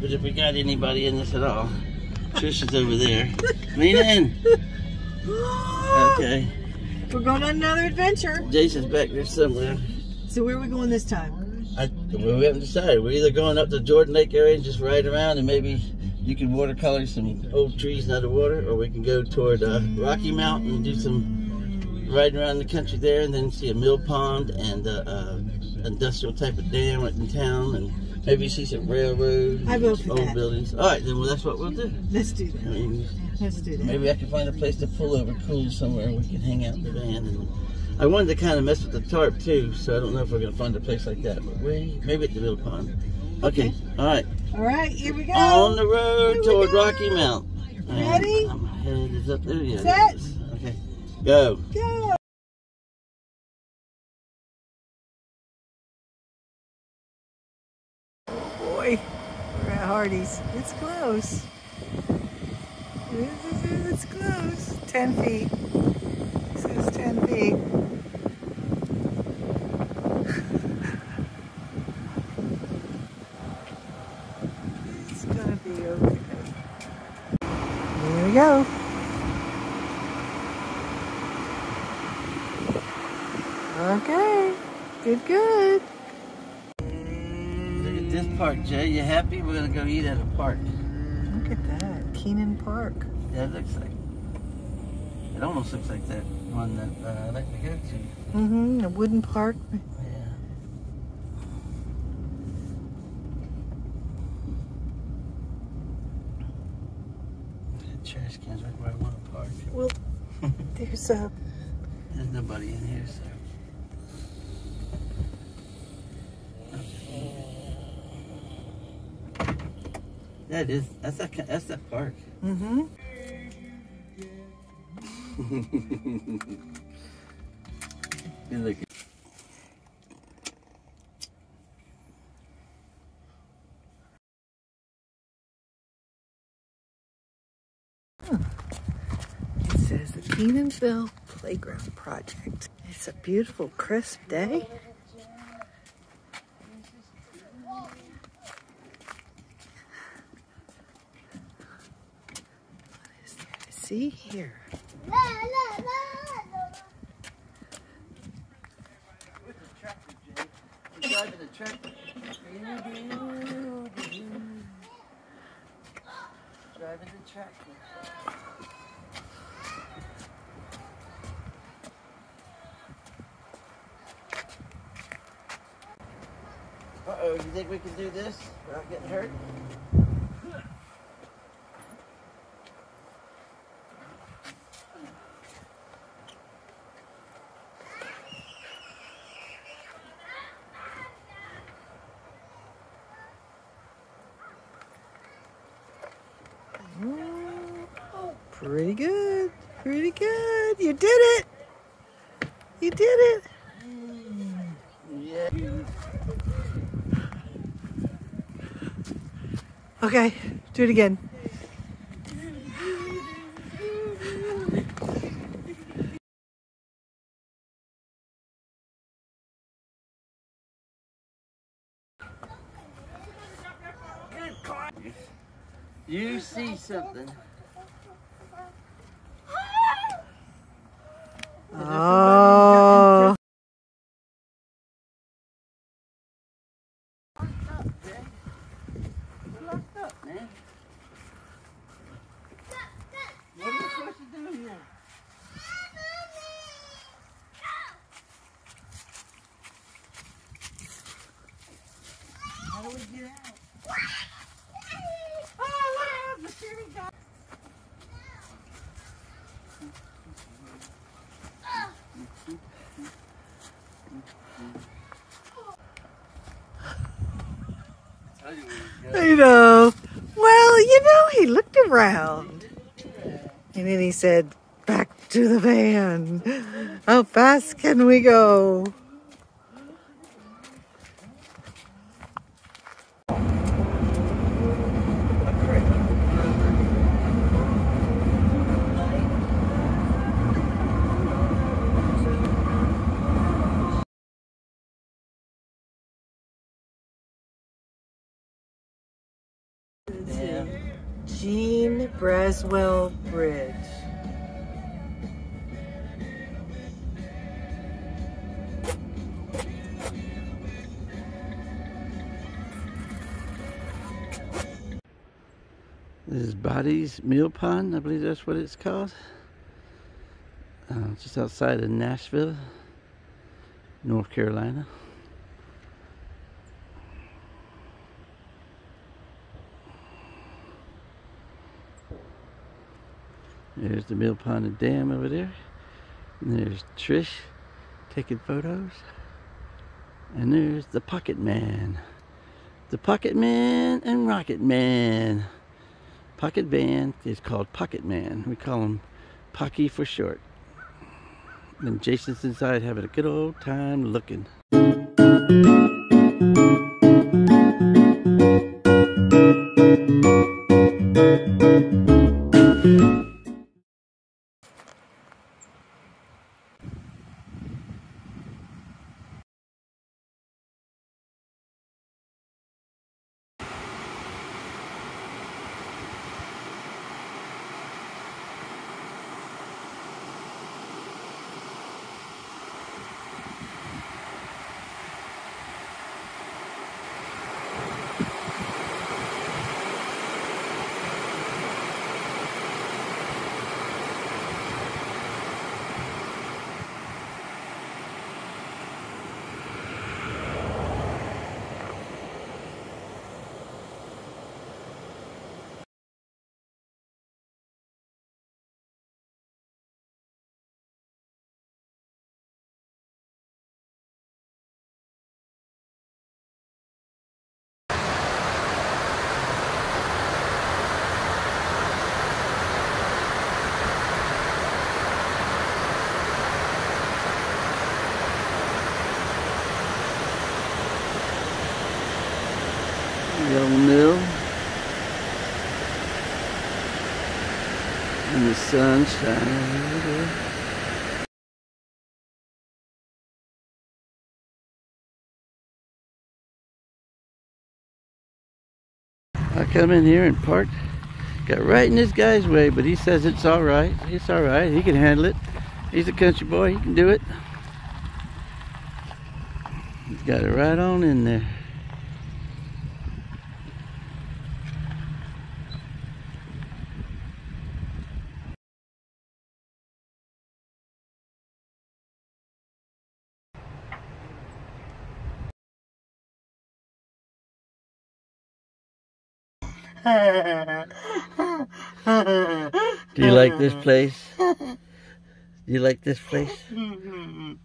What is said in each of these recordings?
But if we got anybody in this at all. Trish is over there. Lean in. Okay. We're going on another adventure. Jason's back there somewhere. So where are we going this time? I, well, we haven't decided. We're either going up to Jordan Lake area and just ride around and maybe you can watercolor some old trees out of water or we can go toward uh, Rocky Mountain and do some riding around the country there and then see a mill pond and uh, uh, industrial type of dam in town and maybe see some railroads. I vote for old that. buildings. All right, then well, that's what we'll do. Let's do that. mean, Let's do that. maybe I can find a place to pull over cool somewhere and we can hang out in the van. And I wanted to kind of mess with the tarp too, so I don't know if we're gonna find a place like that. But we maybe at the little pond. Okay, all right. All right, here we go. On the road Here toward. Rocky Mount. Ready? My head is up there. Yeah. Set. Okay. Go. Go. Hardee's. It's close. It's close. 10 feet. It says 10 feet. It's gonna be okay. Here we go. Okay. Good, good. Look at this park, Jay. You happy? We're gonna go eat at a park. Look at that. Keenan Park. Yeah, it looks like. It almost looks like that one that uh, I like to go to. Mm-hmm. A wooden park. Yeah. Trash cans right where I want to park. Well, there's a. There's nobody in here, so. That is, that's that, that's that park. Mm-hmm. Good look. It says the Keenanville Playground Project. It's a beautiful, crisp day. What is there to see here? Uh-oh, you think we can do this without getting hurt? Pretty good. Pretty good. You did it. You did it. Yeah. Okay, do it again. You see something. Oh. Locked up, man. What are we supposed to do here? How do we get out? Oh, look, the security guy. Tell you know, well, you know, he looked around. And then he said, back to the van. How fast can we go? Yeah. Jean Braswell Bridge. This is Body's Mill Pond, I believe that's what it's called. Uh, just outside of Nashville, North Carolina. There's the Mill Pond and Dam over there. And there's Trish taking photos. And there's the Pocket Man. The Pocket Man and Rocket Man. Pocket van is called Pocket Man. We call him Pocky for short. And Jason's inside having a good old time looking. Old mill. And the sun shining. I come in here and parked. Got right in this guy's way, but he says it's all right. It's all right. He can handle it. He's a country boy. He can do it. He's got it right on in there. Do you like this place? Do you like this place?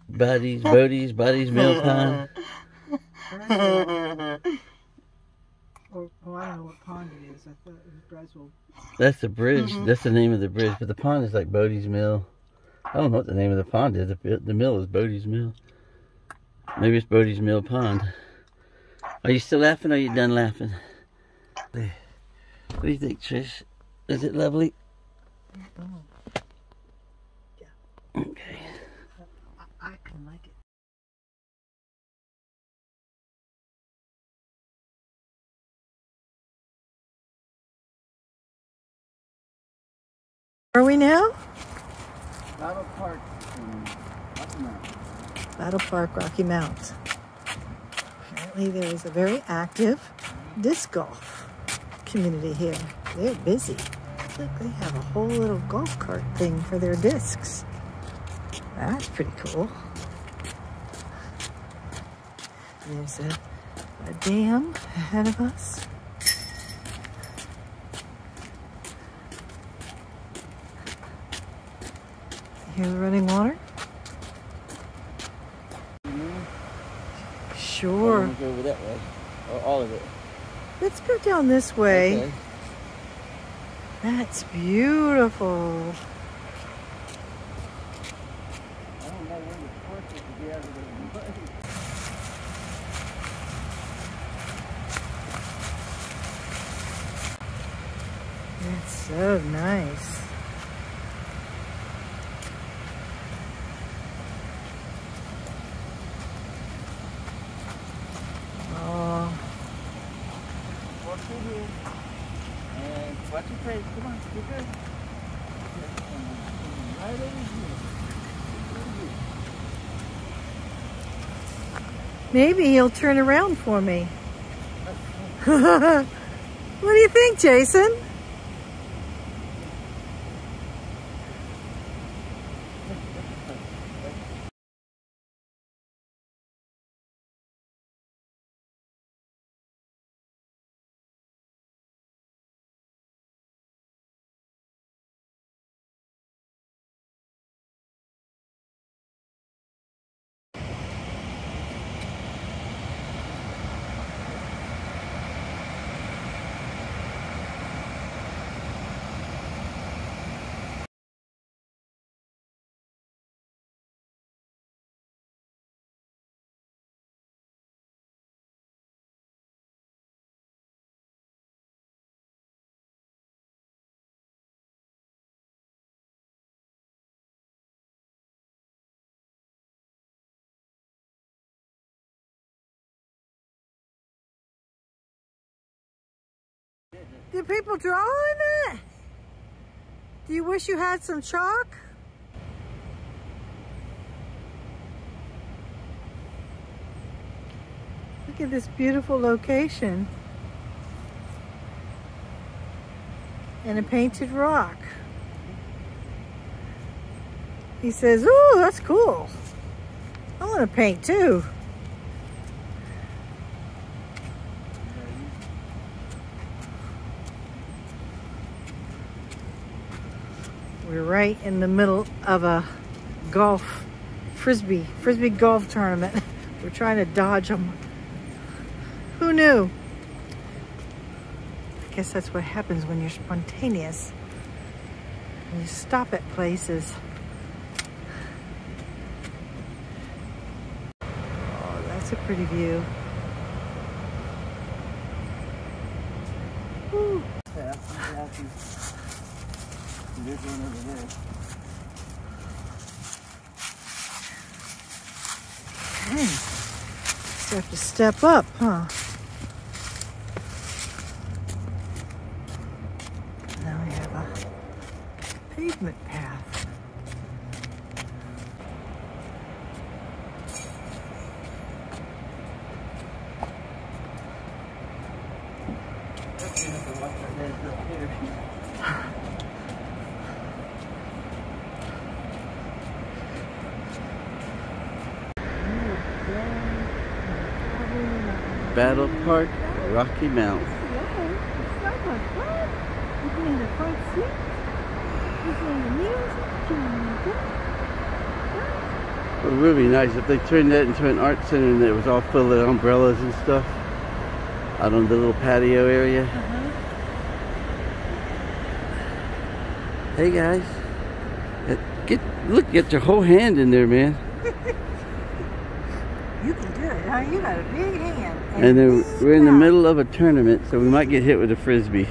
Buddies, Bodie's, Buddies Mill Pond. Or, oh, I don't know what pond it is. I thought it was Braswell. That's the bridge. Mm-hmm. That's the name of the bridge. But the pond is like Bodie's Mill. I don't know what the name of the pond is. The, the mill is Bodie's Mill. Maybe it's Bodie's Mill Pond. Are you still laughing or are you done laughing? What do you think, Trish? Is it lovely? Mm-hmm. Okay. I, I can like it. Are we now? Battle Park. Rocky Mount. Battle Park, Rocky Mount. Apparently, there is a very active disc golf community here. They're busy. Look, they have a whole little golf cart thing for their discs. That's pretty cool. There's a, a dam ahead of us. Hear the running water? Mm-hmm. Sure. go over that way. Or all of it. Let's go down this way. Okay. That's beautiful. I don't know when to park it to get out of the way. That's so nice. Oh, Park it here. Watch your face. Come on, you're good. Right over here. Maybe he'll turn around for me. what do you think, Jason? Did people draw on it? Do you wish you had some chalk? Look at this beautiful location. And a painted rock. He says, ooh, that's cool. I want to paint too. We're right in the middle of a golf, frisbee, frisbee golf tournament. We're trying to dodge them. Who knew? I guess that's what happens when you're spontaneous. You stop at places. Oh, that's a pretty view. Woo. There's one over there. Just have to step up, huh? Now we have a pavement path. You have to watch our heads up here. Battle Park, Rocky Mount. It would really be nice. If they turned that into an art center and it was all full of umbrellas and stuff out on the little patio area. Hey guys, Uh, get look, get your whole hand in there, man. You can do it, huh? You got a big hand. And then we're in the middle of a tournament, so we might get hit with a frisbee.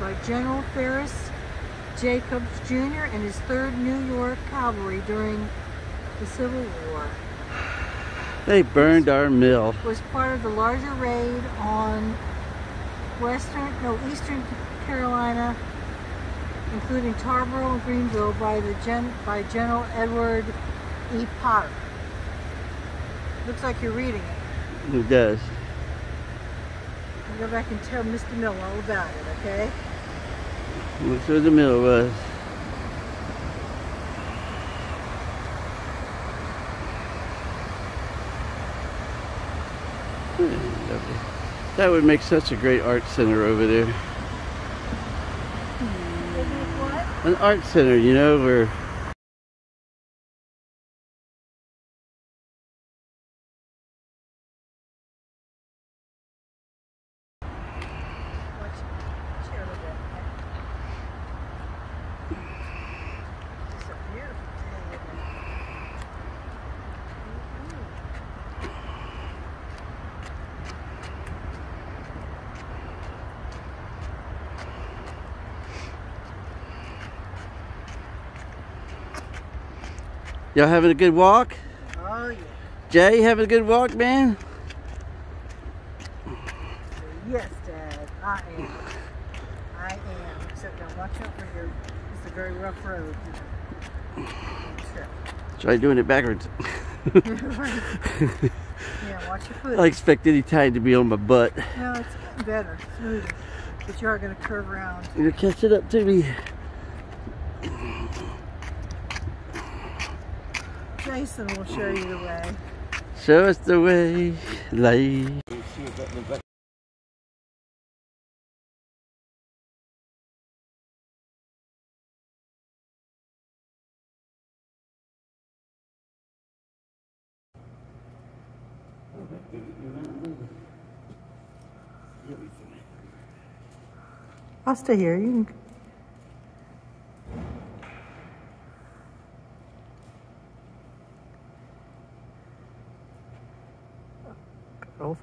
By General Ferris Jacobs Jr. and his 3rd New York Cavalry during the Civil War. They burned our mill. Was part of the larger raid on western, no, eastern Carolina, including Tarboro and Greenville by the gen, by General Edward E. Potter. Looks like you're reading it. It does. You go back and tell Mr. Mill all about it, okay? That's where the was. Hmm, lovely. That would make such a great art center over there. An art center, you know, where Y'all having a good walk? Oh, yeah. Jay, having a good walk, man? Yes, Dad. I am. I am. Except now watch out for your. It's a very rough road. Sure. Try doing it backwards. right. Yeah, watch your foot. I expect any tide to be on my butt. no, it's getting better, smoother. But you are going to curve around. You're catching up to me. Jason will show you the way. Show us the way. Lay. I'll stay here. You can.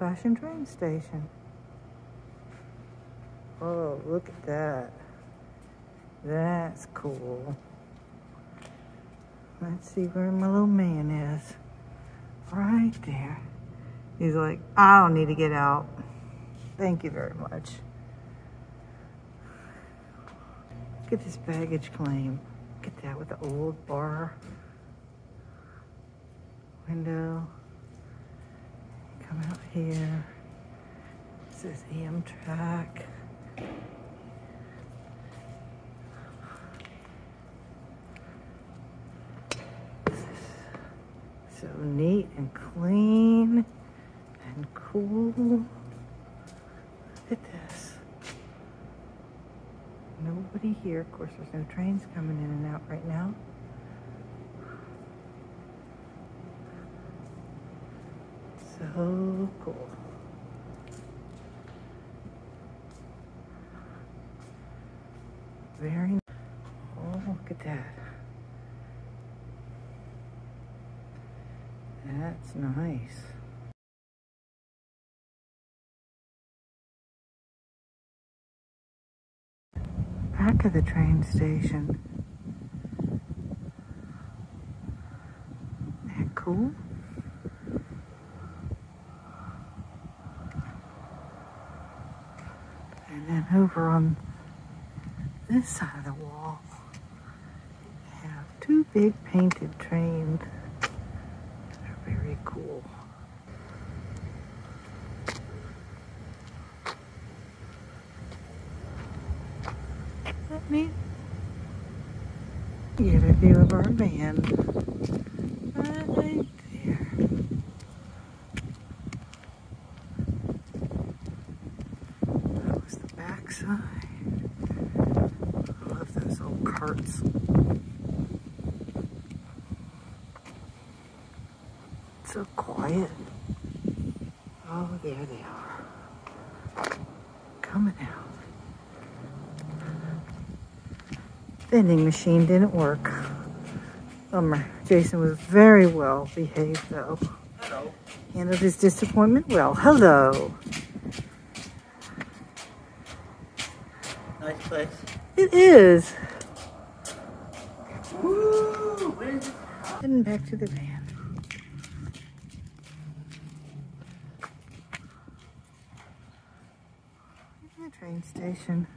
Old fashioned train station. Oh, look at that. That's cool. Let's see where my little man is. Right there. He's like, I don't need to get out. Thank you very much. Look at this baggage claim. Look at that with the old bar window. Come out here. This is Amtrak. This is so neat and clean and cool. Look at this. Nobody here. Of course, there's no trains coming in and out right now. So cool. Very. nice. Oh, look at that. That's nice. Back of the train station. Isn't that cool? And then over on this side of the wall, they have two big painted trains. They're very cool. Let me get a view of our van. Right there. That was the back side. I love those old carts. So quiet. Oh, there they are. Coming out. Vending machine didn't work. Bummer. Jason was very well behaved though. Hello. Handled his disappointment well. Hello. Nice place. It is. Woo! Where's Heading back to the van. The train station.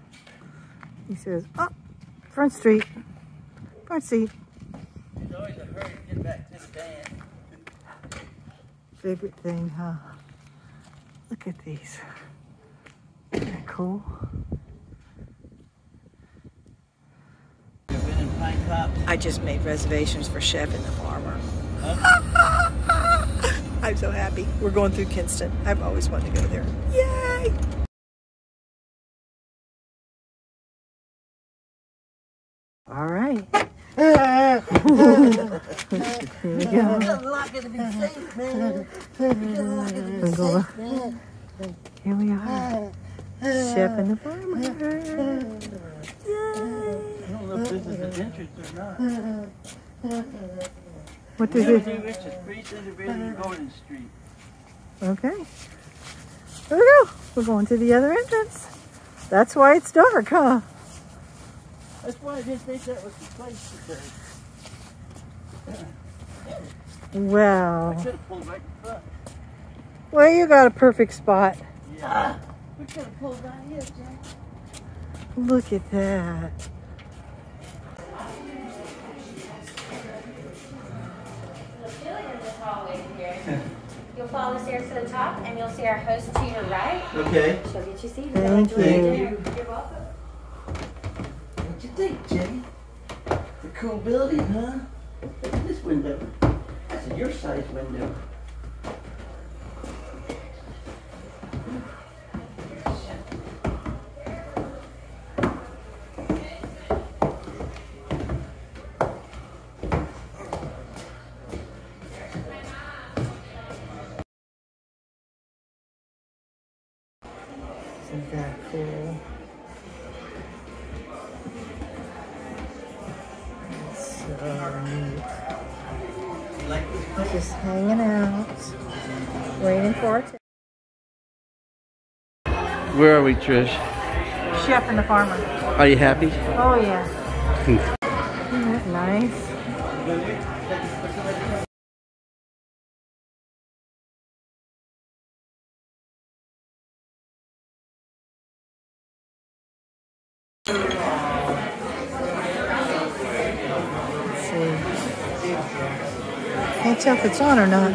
He says, oh, front street, front seat. There's always a hurry to get back to the van. Favorite thing, huh? Look at these. Isn't that cool? You've been in Pine Top? I just made reservations for Chef and the Farmer. Huh? I'm so happy. We're going through Kinston. I've always wanted to go there. Yay! All right. Here we go. Here we are. Chef and the Farmer. I don't know if this is or not. What does it? Okay. There we go. We're going to the other entrance. That's why it's dark, huh? That's why I didn't think that was the place today. Well, could have pulled right well, you got a perfect spot. Yeah. We could have pulled right here, Jay. Look at that. You'll follow the stairs to the top and you'll see our host to your right. Okay. She'll get you seated. Thank Enjoy your you. You're welcome. Think, Jay? The cool building, huh? Look at this window. That's a your size window. Where are we, Trish? chef and the farmer. Are you happy? Oh yeah. Isn't that nice? Let's see. Can't tell if it's on or not.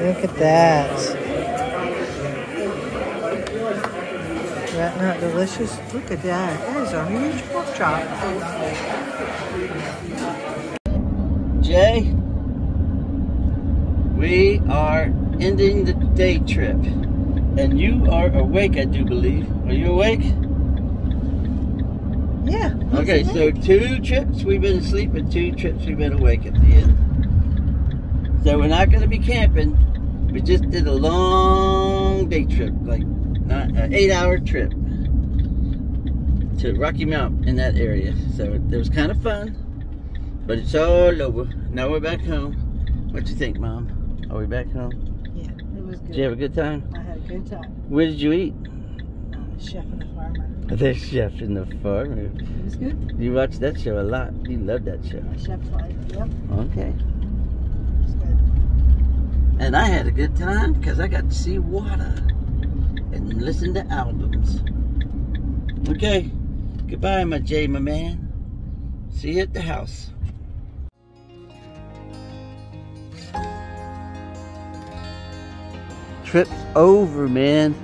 Look at that. That not delicious? Look at that. That is a huge pork chop. Jay, we are ending the day trip. And you are awake, I do believe. Are you awake? Yeah. Okay, so two trips we've been asleep and two trips we've been awake at the end. So we're not going to be camping. We just did a long day trip, like not an eight hour trip to Rocky Mount in that area. So it was kind of fun, but it's all over. Now we're back home. What you think, Mom? Are we back home? Yeah, it was good. Did you have a good time? I had a good time. Where did you eat? Uh, chef and the farmer. The chef in the farm. It was good. You watched that show a lot. You love that show. My chef's life. Yep, Okay. it was good. And I had a good time because I got to see water and listen to albums. Okay. Goodbye, my Jay, my man. See you at the house. Trip's over, man.